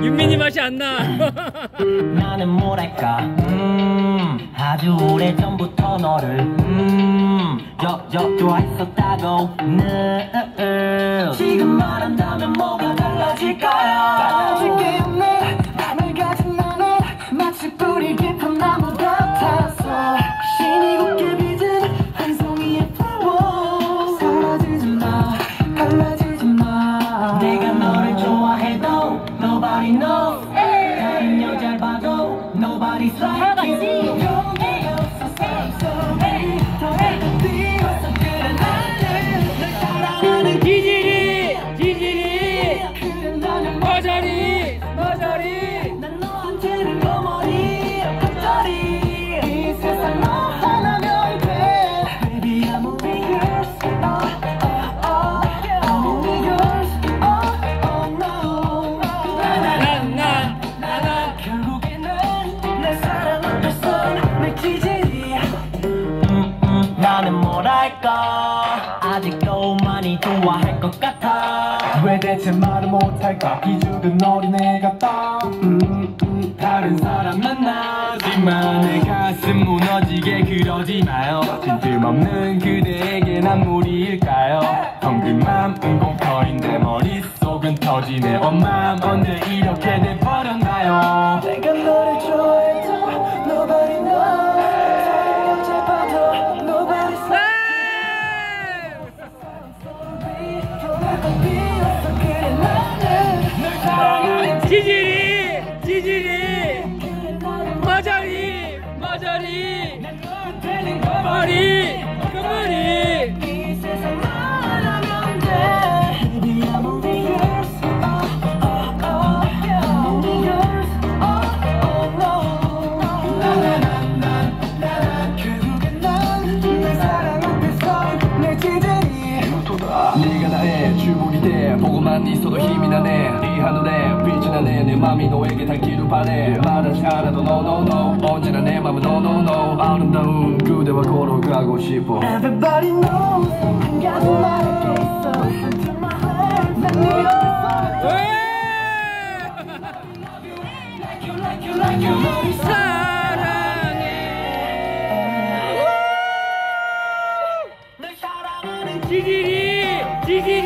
윤민이 맛이 안 나. 나는 뭐랄까? 음 아주 오래 전부터 너를 음 저 저 좋아했었다고. 네 지금 말한다면 뭐가 달라질까요? 달라질 게없 봐도 많이 좋아할 것 같아. 왜 대체 말을 못할까? 기죽은 어린애 같다 음, 음, 다른 사람 만나지만 내 가슴 무너지게 그러지 마요. 빈틈없는 그대에게 난 무리일까요? 텅빈 맘은 공터인데 머릿속은 터지네. 엄마 언제 이렇게 돼버렸나요? 내가 너를 머저리 머저리. 되는 머리 그머리. 네가 나의 주복이 돼 보고만 있어도 힘이 나네 이 하늘에 빛이 나네 내 맘이 너에게 닿기를 바래 말하지 않아도 no no no 언제나 내 맘은 no no no 아름다운 그대와 걸어가고 싶어 Everybody knows 한 가지 말할 게 있어 Until my heart 난네 옆에서 왜? Like you like you like you. 너를 사랑해. 널 사랑하는 지질이 지질